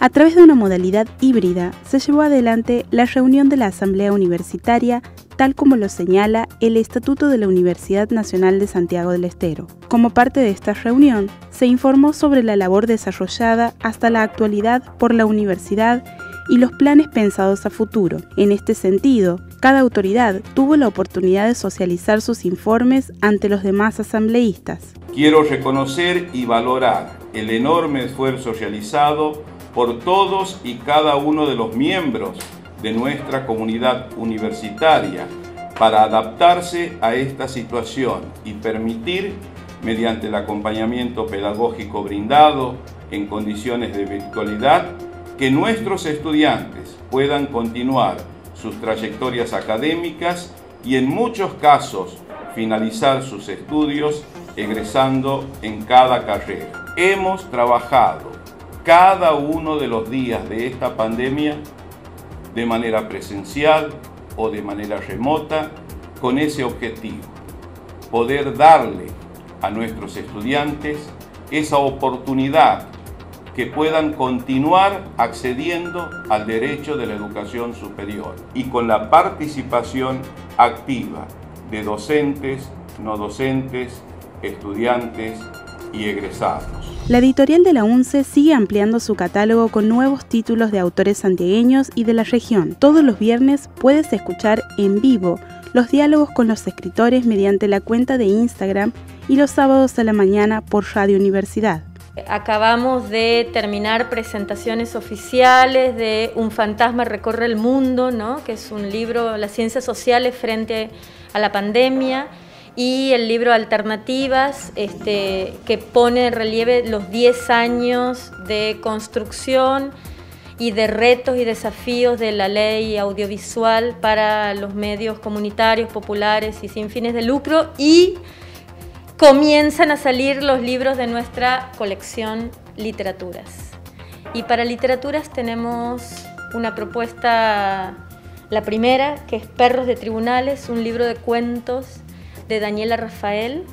A través de una modalidad híbrida se llevó adelante la reunión de la Asamblea Universitaria tal como lo señala el Estatuto de la Universidad Nacional de Santiago del Estero. Como parte de esta reunión, se informó sobre la labor desarrollada hasta la actualidad por la universidad y los planes pensados a futuro. En este sentido, cada autoridad tuvo la oportunidad de socializar sus informes ante los demás asambleístas. Quiero reconocer y valorar el enorme esfuerzo realizado por todos y cada uno de los miembros de nuestra comunidad universitaria para adaptarse a esta situación y permitir, mediante el acompañamiento pedagógico brindado en condiciones de virtualidad, que nuestros estudiantes puedan continuar sus trayectorias académicas y en muchos casos finalizar sus estudios egresando en cada carrera. Hemos trabajado cada uno de los días de esta pandemia de manera presencial o de manera remota con ese objetivo, poder darle a nuestros estudiantes esa oportunidad que puedan continuar accediendo al derecho de la educación superior y con la participación activa de docentes, no docentes, estudiantes y egresados. La editorial de la UNCE sigue ampliando su catálogo con nuevos títulos de autores santiagueños y de la región. Todos los viernes puedes escuchar en vivo los diálogos con los escritores mediante la cuenta de Instagram y los sábados a la mañana por Radio Universidad. Acabamos de terminar presentaciones oficiales de Un fantasma recorre el mundo, ¿no? que es un libro, las ciencias sociales frente a la pandemia y el libro Alternativas, este, que pone en relieve los 10 años de construcción y de retos y desafíos de la ley audiovisual para los medios comunitarios, populares y sin fines de lucro y comienzan a salir los libros de nuestra colección Literaturas. Y para Literaturas tenemos una propuesta, la primera, que es Perros de Tribunales, un libro de cuentos de Daniela Rafael.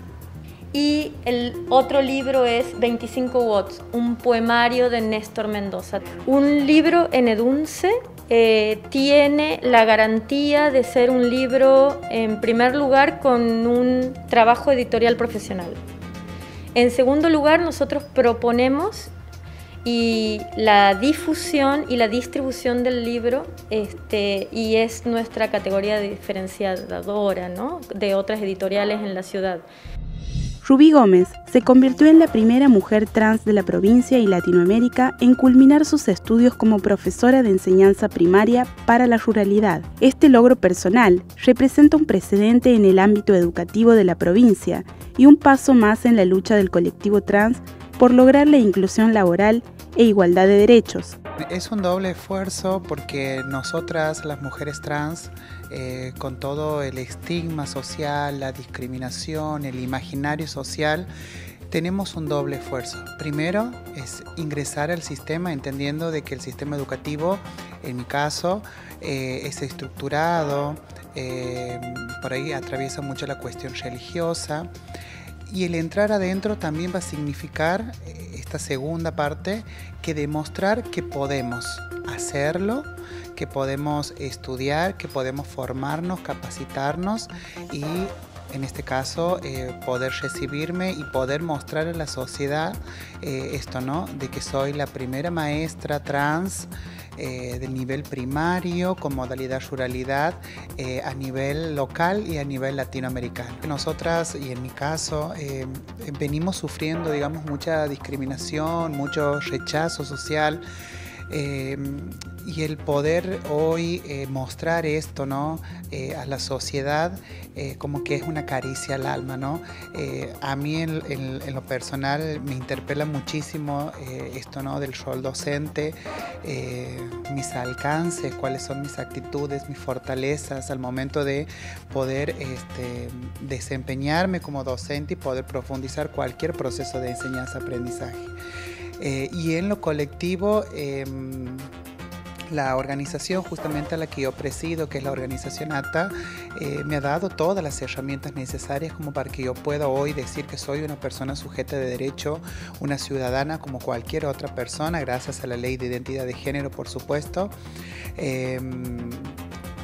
Y el otro libro es 25 Watts, un poemario de Néstor Mendoza. Un libro en Edunce eh, tiene la garantía de ser un libro, en primer lugar, con un trabajo editorial profesional. En segundo lugar, nosotros proponemos y la difusión y la distribución del libro este, y es nuestra categoría diferenciadora de otras editoriales en la ciudad. Rubí Gómez se convirtió en la primera mujer trans de la provincia y Latinoamérica en culminar sus estudios como profesora de enseñanza primaria para la ruralidad. Este logro personal representa un precedente en el ámbito educativo de la provincia y un paso más en la lucha del colectivo trans por lograr la inclusión laboral e igualdad de derechos. Es un doble esfuerzo porque nosotras, las mujeres trans, eh, con todo el estigma social, la discriminación, el imaginario social, tenemos un doble esfuerzo. Primero es ingresar al sistema entendiendo de que el sistema educativo, en mi caso, eh, es estructurado, eh, por ahí atraviesa mucho la cuestión religiosa y el entrar adentro también va a significar eh, esta segunda parte que demostrar que podemos hacerlo, que podemos estudiar, que podemos formarnos, capacitarnos y en este caso eh, poder recibirme y poder mostrar a la sociedad eh, esto, ¿no? De que soy la primera maestra trans eh, del nivel primario con modalidad ruralidad eh, a nivel local y a nivel latinoamericano. Nosotras, y en mi caso, eh, venimos sufriendo, digamos, mucha discriminación, mucho rechazo social. Y el poder hoy mostrar esto ¿no? a la sociedad como que es una caricia al alma. ¿no? a mí en, en, lo personal me interpela muchísimo esto ¿no? del rol docente, mis alcances, cuáles son mis actitudes, mis fortalezas al momento de poder este, desempeñarme como docente y poder profundizar cualquier proceso de enseñanza-aprendizaje. Eh, y en lo colectivo, em, la organización justamente a la que yo presido, que es la organización ATA, eh, me ha dado todas las herramientas necesarias como para que yo pueda hoy decir que soy una persona sujeta de derecho, una ciudadana como cualquier otra persona, gracias a la ley de identidad de género, por supuesto. Em,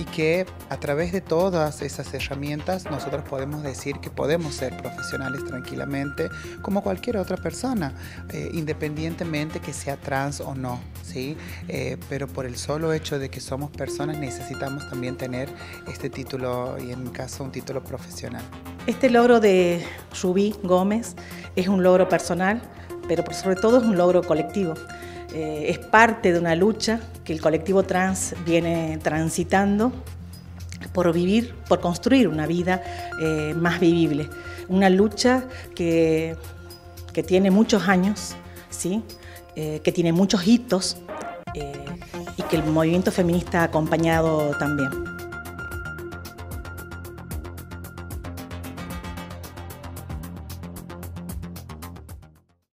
y que a través de todas esas herramientas nosotros podemos decir que podemos ser profesionales tranquilamente como cualquier otra persona, eh, independientemente que sea trans o no, ¿sí? Eh, pero por el solo hecho de que somos personas necesitamos también tener este título y en mi caso un título profesional. Este logro de Rubí Gómez es un logro personal, pero sobre todo es un logro colectivo. Eh, es parte de una lucha que el colectivo trans viene transitando por vivir, por construir una vida eh, más vivible. Una lucha que, que tiene muchos años, ¿sí? Eh, que tiene muchos hitos y que el movimiento feminista ha acompañado también.